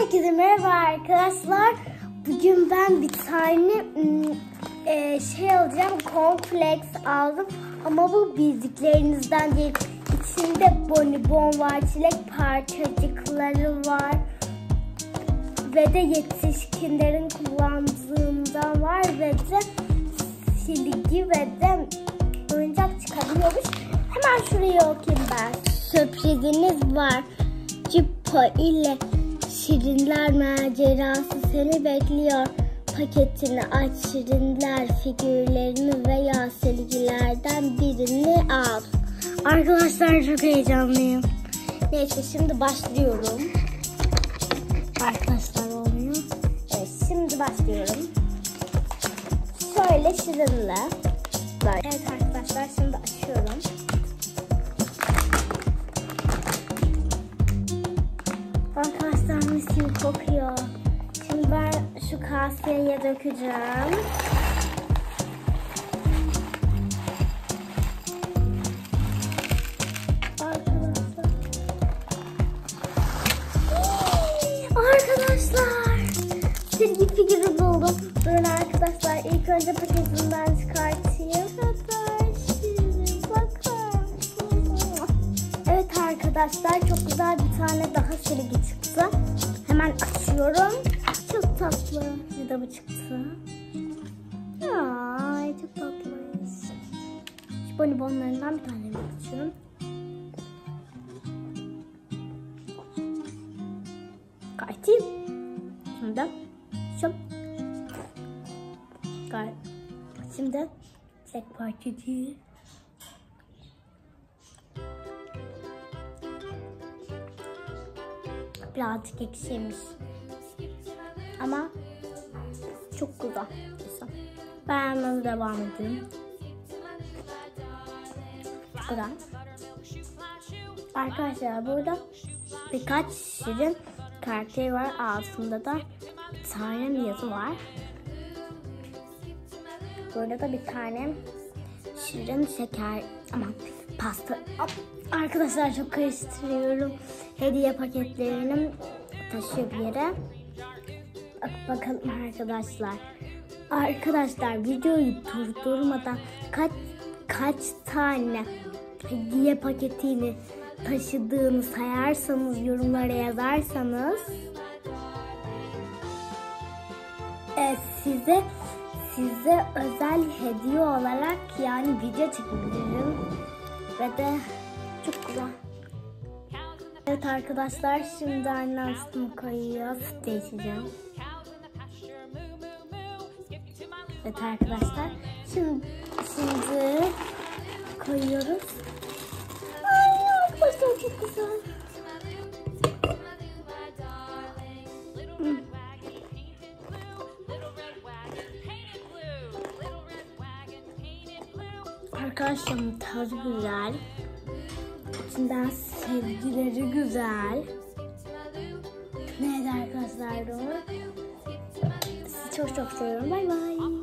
Herkese merhaba arkadaşlar. Bugün ben bir tane ım, e, şey alacağım. Kompleks aldım. Ama bu bildiklerinizden değil. İçinde bonibon var. Çilek parçacıkları var. Ve de yetişkinlerin kullandığından var. Ve de silgi ve de oyuncak çıkabiliyormuş. Hemen şuraya okuyayım ben. Sürpriziniz var. Cippo ile Şirinler macerası seni bekliyor. Paketini aç Şirinler figürlerini veya silgilerden birini al. Arkadaşlar çok heyecanlıyım. Neyse şimdi başlıyorum. Arkadaşlar olmuyor. Evet şimdi başlıyorum. Şöyle Şirin'le. Evet arkadaşlar şimdi açıyorum. Kokuyor. Şimdi ben şu kaseye dökeceğim. Silgi figürü buldum. Durun arkadaşlar. İlk önce paketinden çıkartayım. Evet arkadaşlar çok güzel bir tane daha silgi çıktı. Hemen açıyorum. Çok tatlı. De bu çıktı. Ay çok tatlıymış. Şu bonibonlarından bir tane açıyorum. Kartayım. Şimdi şu. Şimdi tek parçacığı. Birazcık ekşiymiş. Ama çok güzel. Ben devam edeyim. Güzel. Arkadaşlar burada birkaç şirin karakter var. Altında da bir tane yazı var. Burada da bir tane şirin şeker aman pasta. Arkadaşlar çok karıştırıyorum. Hediye paketlerini taşıyor bir yere. Bak bakalım arkadaşlar. Arkadaşlar videoyu durdurmadan kaç kaç tane hediye paketini taşıdığını sayarsanız yorumlara yazarsanız e, size size özel hediye olarak yani video çekebilirim ve de çok güzel. Evet arkadaşlar şimdi annem sütümü koyuyor. Süt de içeceğim. Evet arkadaşlar. Şimdi, şimdi koyuyoruz. Ay arkadaşlar çok güzel. Hmm. Arkadaşlar tadı güzel. İçinden sevgileri güzel. Evet arkadaşlar. Sizi çok çok seviyorum. Bay bay.